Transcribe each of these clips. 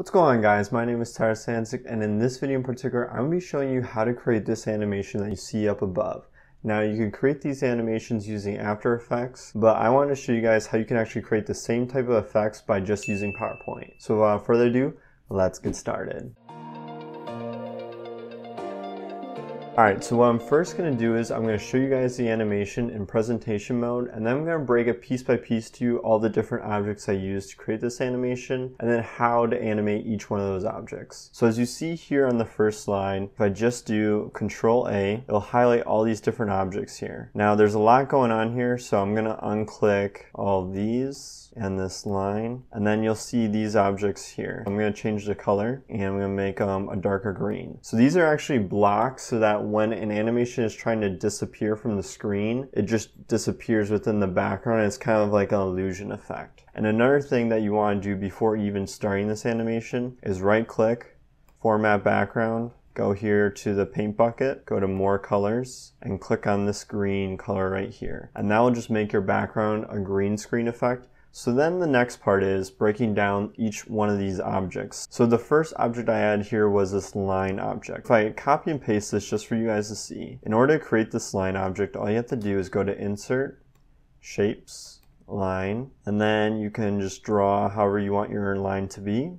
What's going on guys, my name is Tyler Stanczak and in this video in particular I'm going to be showing you how to create this animation that you see up above. Now you can create these animations using After Effects, but I want to show you guys how you can actually create the same type of effects by just using PowerPoint. So without further ado, let's get started. Alright, so what I'm first going to do is I'm going to show you guys the animation in presentation mode and then I'm going to break it piece by piece to you all the different objects I use to create this animation and then how to animate each one of those objects. So as you see here on the first line, if I just do Control A, it'll highlight all these different objects here. Now there's a lot going on here, so I'm going to unclick all these and this line and then you'll see these objects here. I'm going to change the color and I'm going to make them a darker green. So these are actually blocks so that when an animation is trying to disappear from the screen, it just disappears within the background. It's kind of like an illusion effect. And another thing that you want to do before even starting this animation is right click, format background, go here to the paint bucket, go to more colors, and click on this green color right here. And that will just make your background a green screen effect so then the next part is breaking down each one of these objects. So the first object I had here was this line object. If I copy and paste this just for you guys to see, in order to create this line object, all you have to do is go to Insert, Shapes, Line, and then you can just draw however you want your line to be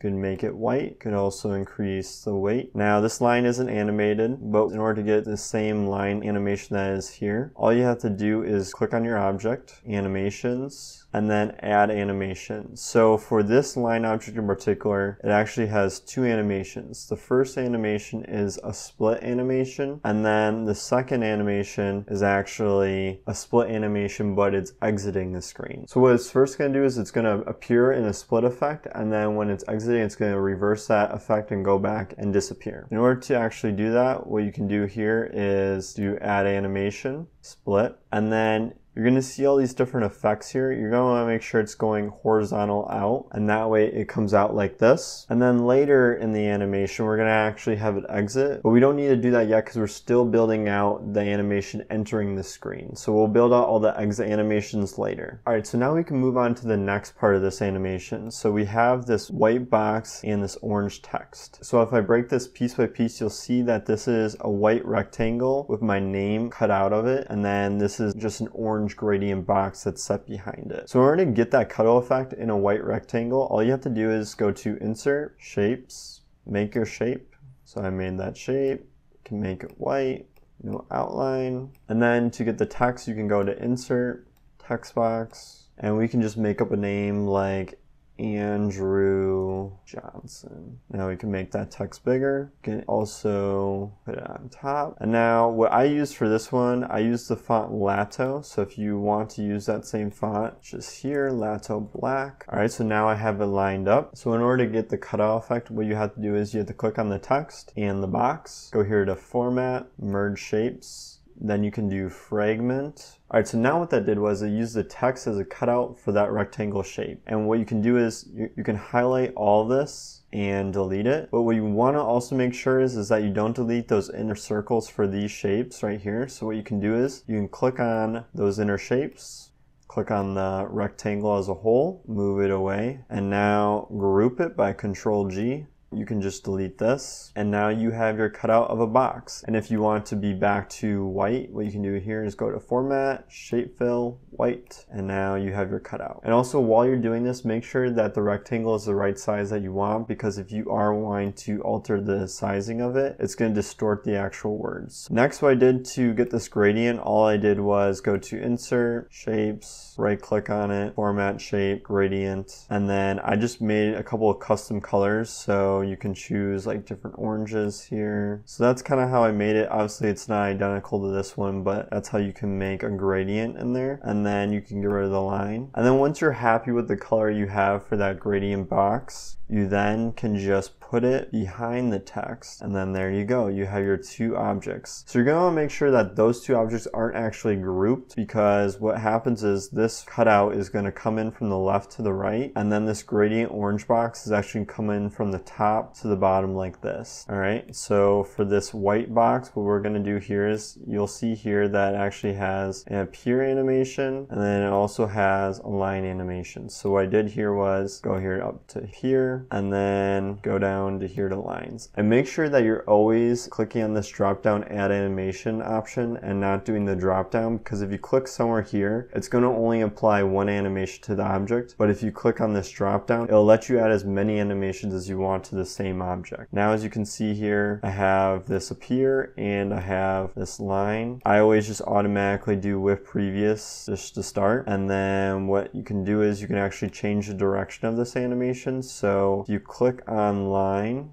can make it white, could also increase the weight. Now this line isn't animated, but in order to get the same line animation that is here, all you have to do is click on your object, animations, and then add animation. So for this line object in particular, it actually has two animations. The first animation is a split animation, and then the second animation is actually a split animation, but it's exiting the screen. So what it's first gonna do is it's gonna appear in a split effect, and then when it's exiting, it's gonna reverse that effect and go back and disappear. In order to actually do that, what you can do here is do add animation, split, and then you're going to see all these different effects here. You're going to want to make sure it's going horizontal out and that way it comes out like this. And then later in the animation, we're going to actually have it exit, but we don't need to do that yet because we're still building out the animation entering the screen. So we'll build out all the exit animations later. All right, so now we can move on to the next part of this animation. So we have this white box and this orange text. So if I break this piece by piece, you'll see that this is a white rectangle with my name cut out of it. And then this is just an orange orange gradient box that's set behind it. So in order to get that cutout effect in a white rectangle, all you have to do is go to Insert, Shapes, Make Your Shape. So I made that shape, can make it white, no outline. And then to get the text, you can go to Insert, Text Box, and we can just make up a name like Andrew Johnson. Now we can make that text bigger. Can also put it on top. And now what I use for this one, I use the font Lato. So if you want to use that same font, just here, Lato Black. All right, so now I have it lined up. So in order to get the cutout effect, what you have to do is you have to click on the text and the box. Go here to Format, Merge Shapes then you can do fragment. All right, so now what that did was it used the text as a cutout for that rectangle shape. And what you can do is you, you can highlight all this and delete it. But what you want to also make sure is, is that you don't delete those inner circles for these shapes right here. So what you can do is you can click on those inner shapes, click on the rectangle as a whole, move it away, and now group it by Control G you can just delete this and now you have your cutout of a box. And if you want to be back to white, what you can do here is go to format, shape fill, white, and now you have your cutout. And also while you're doing this, make sure that the rectangle is the right size that you want because if you are wanting to alter the sizing of it, it's going to distort the actual words. Next, what I did to get this gradient, all I did was go to insert, shapes, right click on it, format shape, gradient, and then I just made a couple of custom colors. So you can choose like different oranges here. So that's kind of how I made it. Obviously it's not identical to this one, but that's how you can make a gradient in there. And then you can get rid of the line. And then once you're happy with the color you have for that gradient box, you then can just put it behind the text, and then there you go. You have your two objects. So you're gonna wanna make sure that those two objects aren't actually grouped because what happens is this cutout is gonna come in from the left to the right, and then this gradient orange box is actually coming from the top to the bottom like this. All right, so for this white box, what we're gonna do here is you'll see here that actually has a appear animation, and then it also has a line animation. So what I did here was go here up to here, and then go down to here to lines. And make sure that you're always clicking on this drop down add animation option and not doing the drop down because if you click somewhere here, it's going to only apply one animation to the object. But if you click on this drop down, it'll let you add as many animations as you want to the same object. Now, as you can see here, I have this appear and I have this line. I always just automatically do with previous just to start. And then what you can do is you can actually change the direction of this animation. So if you click on line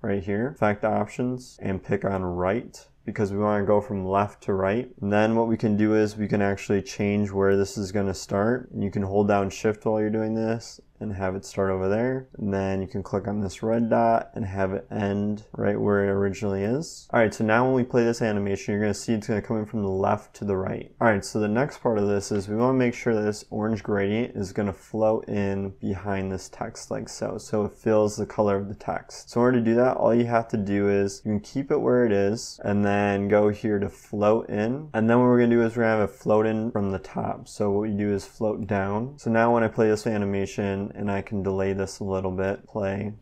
right here, effect options, and pick on right because we want to go from left to right. And then what we can do is we can actually change where this is going to start. You can hold down shift while you're doing this and have it start over there. And then you can click on this red dot and have it end right where it originally is. All right, so now when we play this animation, you're gonna see it's gonna come in from the left to the right. All right, so the next part of this is we wanna make sure that this orange gradient is gonna float in behind this text like so, so it fills the color of the text. So in order to do that, all you have to do is you can keep it where it is and then go here to float in. And then what we're gonna do is we're gonna have it float in from the top. So what you do is float down. So now when I play this animation, and I can delay this a little bit, play.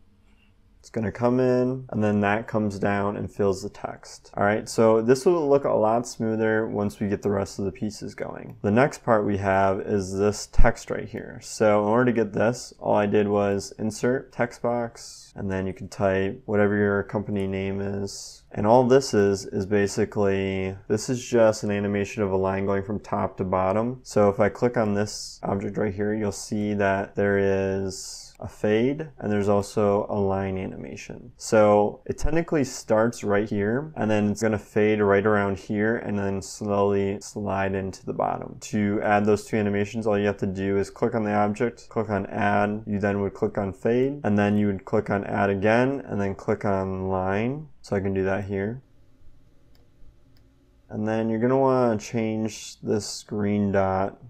It's going to come in and then that comes down and fills the text. All right, so this will look a lot smoother once we get the rest of the pieces going. The next part we have is this text right here. So in order to get this, all I did was insert text box and then you can type whatever your company name is. And all this is, is basically, this is just an animation of a line going from top to bottom. So if I click on this object right here, you'll see that there is a fade, and there's also a line animation. So it technically starts right here, and then it's gonna fade right around here, and then slowly slide into the bottom. To add those two animations, all you have to do is click on the object, click on add, you then would click on fade, and then you would click on add again, and then click on line. So I can do that here. And then you're gonna wanna change this green dot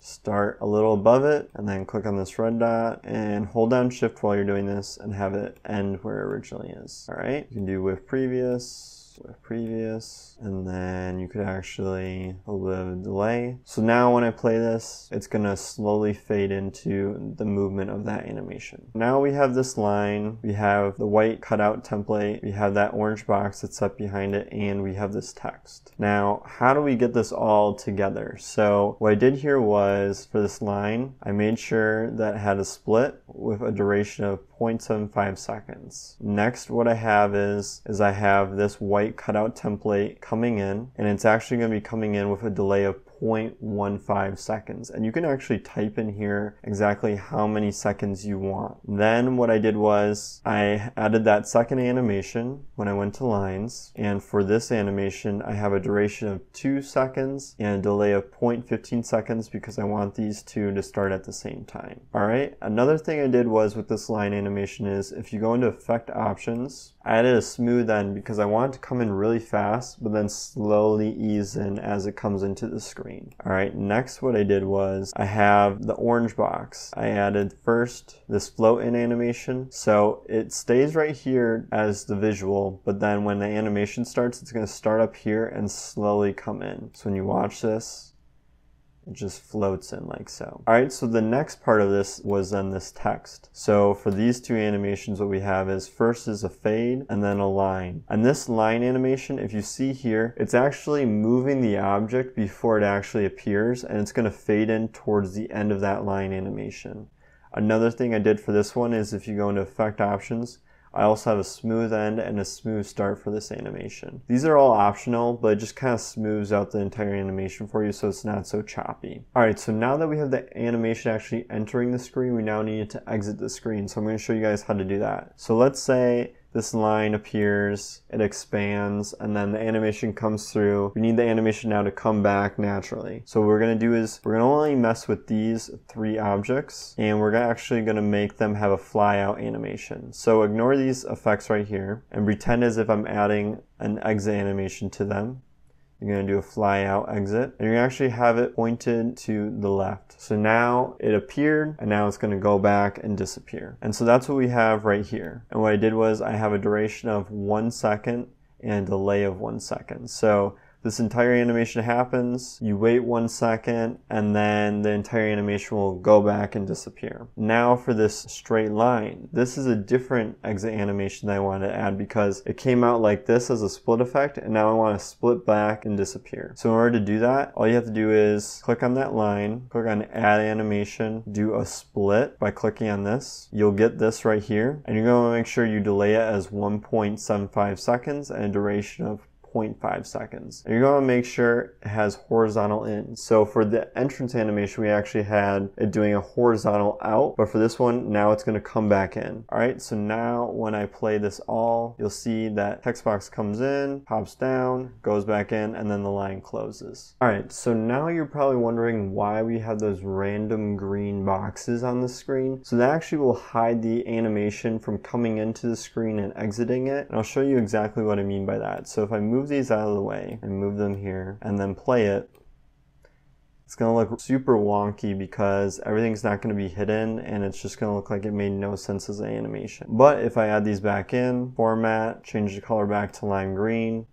start a little above it and then click on this red dot and hold down shift while you're doing this and have it end where it originally is. All right, you can do with previous, with previous, and then you could actually a little bit of delay. So now when I play this, it's gonna slowly fade into the movement of that animation. Now we have this line, we have the white cutout template, we have that orange box that's up behind it, and we have this text. Now, how do we get this all together? So what I did here was, for this line, I made sure that it had a split with a duration of 0.75 seconds. Next, what I have is, is I have this white cutout template coming in, and it's actually going to be coming in with a delay of 0.15 seconds. And you can actually type in here exactly how many seconds you want. Then what I did was I added that second animation when I went to lines. And for this animation, I have a duration of two seconds and a delay of 0.15 seconds because I want these two to start at the same time. All right. Another thing I did was with this line animation is if you go into effect options, I added a smooth end because I want it to come in really fast, but then slowly ease in as it comes into the screen. All right, next what I did was I have the orange box. I added first this float in animation. So it stays right here as the visual, but then when the animation starts, it's gonna start up here and slowly come in. So when you watch this, just floats in like so. All right, so the next part of this was then this text. So for these two animations, what we have is first is a fade and then a line. And this line animation, if you see here, it's actually moving the object before it actually appears and it's gonna fade in towards the end of that line animation. Another thing I did for this one is if you go into effect options, I also have a smooth end and a smooth start for this animation. These are all optional, but it just kind of smooths out the entire animation for you so it's not so choppy. Alright, so now that we have the animation actually entering the screen, we now need to exit the screen. So I'm going to show you guys how to do that. So let's say this line appears, it expands, and then the animation comes through. We need the animation now to come back naturally. So what we're gonna do is we're gonna only mess with these three objects and we're actually gonna make them have a fly out animation. So ignore these effects right here and pretend as if I'm adding an exit animation to them. You're going to do a fly out exit and you actually have it pointed to the left. So now it appeared and now it's going to go back and disappear. And so that's what we have right here. And what I did was I have a duration of one second and a delay of one second. So this entire animation happens, you wait one second, and then the entire animation will go back and disappear. Now for this straight line, this is a different exit animation that I want to add because it came out like this as a split effect, and now I want to split back and disappear. So in order to do that, all you have to do is click on that line, click on add animation, do a split by clicking on this. You'll get this right here, and you're going to make sure you delay it as 1.75 seconds and a duration of 0.5 seconds. And you're going to make sure it has horizontal in. So for the entrance animation, we actually had it doing a horizontal out, but for this one, now it's going to come back in. All right, so now when I play this all, you'll see that text box comes in, pops down, goes back in, and then the line closes. All right, so now you're probably wondering why we have those random green boxes on the screen. So that actually will hide the animation from coming into the screen and exiting it. And I'll show you exactly what I mean by that. So if I move move these out of the way and move them here and then play it, it's going to look super wonky because everything's not going to be hidden and it's just going to look like it made no sense as an animation. But if I add these back in, format, change the color back to lime green,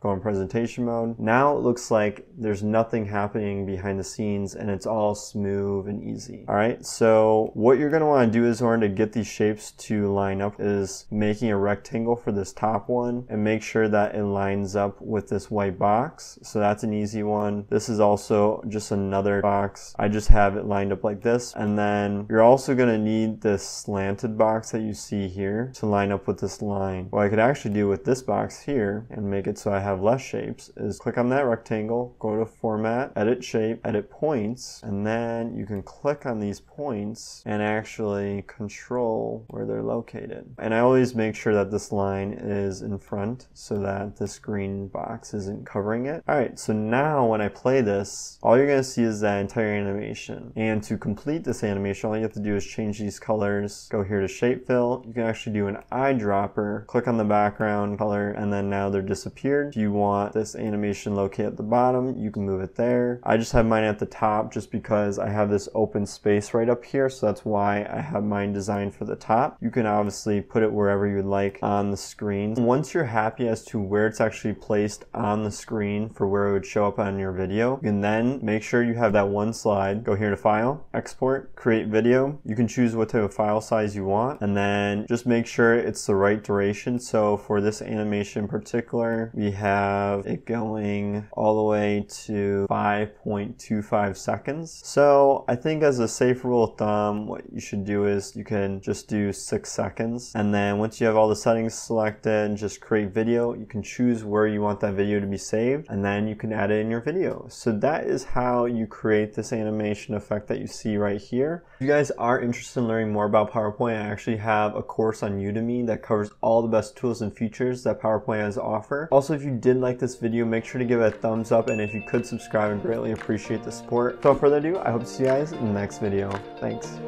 Go in presentation mode. Now it looks like there's nothing happening behind the scenes and it's all smooth and easy. All right, so what you're gonna wanna do is in order to get these shapes to line up is making a rectangle for this top one and make sure that it lines up with this white box. So that's an easy one. This is also just another box. I just have it lined up like this. And then you're also gonna need this slanted box that you see here to line up with this line. What I could actually do with this box here and make it so I have have less shapes is click on that rectangle, go to format, edit shape, edit points, and then you can click on these points and actually control where they're located. And I always make sure that this line is in front so that this green box isn't covering it. All right, so now when I play this, all you're gonna see is that entire animation. And to complete this animation, all you have to do is change these colors, go here to shape fill. You can actually do an eyedropper, click on the background color, and then now they're disappeared you want this animation located at the bottom, you can move it there. I just have mine at the top just because I have this open space right up here, so that's why I have mine designed for the top. You can obviously put it wherever you'd like on the screen. Once you're happy as to where it's actually placed on the screen for where it would show up on your video, you can then make sure you have that one slide. Go here to File, Export, Create Video. You can choose what type of file size you want, and then just make sure it's the right duration. So for this animation in particular, we have have it going all the way to 5.25 seconds. So I think as a safe rule of thumb, what you should do is you can just do six seconds. And then once you have all the settings selected, just create video. You can choose where you want that video to be saved and then you can add it in your video. So that is how you create this animation effect that you see right here. If you guys are interested in learning more about PowerPoint, I actually have a course on Udemy that covers all the best tools and features that PowerPoint has offer. Also, if you did like this video, make sure to give it a thumbs up, and if you could subscribe, I greatly appreciate the support. Without further ado, I hope to see you guys in the next video. Thanks.